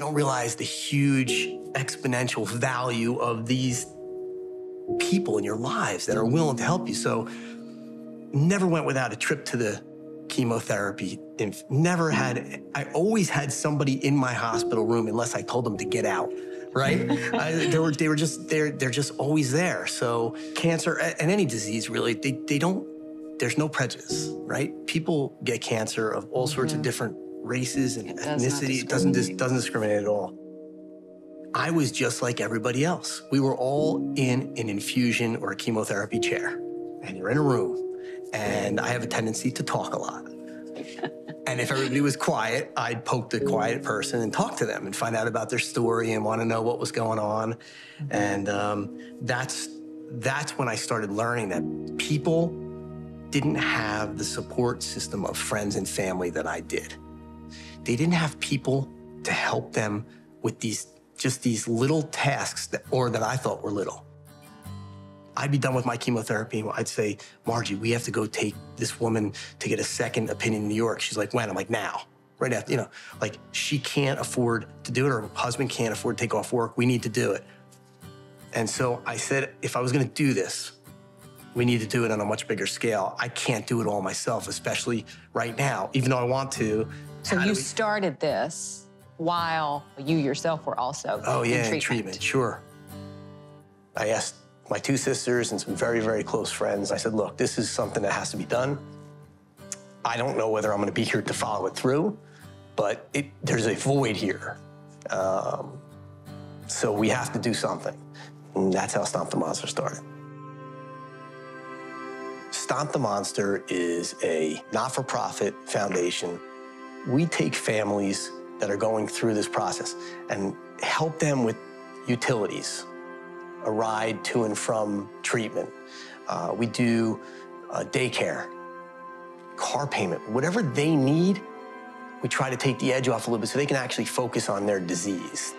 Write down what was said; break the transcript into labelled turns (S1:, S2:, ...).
S1: You don't realize the huge exponential value of these people in your lives that are willing to help you. So, never went without a trip to the chemotherapy. Never had, I always had somebody in my hospital room unless I told them to get out. Right? I, they were they were just they're they're just always there. So cancer and any disease really they they don't there's no prejudice, right? People get cancer of all sorts of different races and
S2: It does
S1: ethnicity. It doesn't dis- doesn't discriminate at all. I was just like everybody else. We were all in an infusion or a chemotherapy chair, and you're in a room. And I have a tendency to talk a lot. And if everybody was quiet, I'd poke the quiet person and talk to them and find out about their story and want to know what was going on. And um, that's that's when I started learning that people didn't have the support system of friends and family that I did. They didn't have people to help them with these just these little tasks that or that I thought were little. I'd be done with my chemotherapy. I'd say, Margie, we have to go take this woman to get a second opinion in New York. She's like, when? I'm like, now. Right after, you know, like she can't afford to do it. Her husband can't afford to take off work. We need to do it. And so I said, if I was going to do this, we need to do it on a much bigger scale. I can't do it all myself, especially right now, even though I want to.
S2: So you
S1: we-
S2: started this while you yourself were also
S1: Oh,
S2: in
S1: yeah,
S2: treatment.
S1: in treatment, sure. I asked my two sisters and some very, very close friends, I said, look, this is something that has to be done. I don't know whether I'm going to be here to follow it through, but it, there's a void here. Um, so we have to do something. And that's how Stomp the Monster started. Stomp the Monster is a not for profit foundation. We take families that are going through this process and help them with utilities, a ride to and from treatment. Uh, we do uh, daycare, car payment, whatever they need, we try to take the edge off a little bit so they can actually focus on their disease.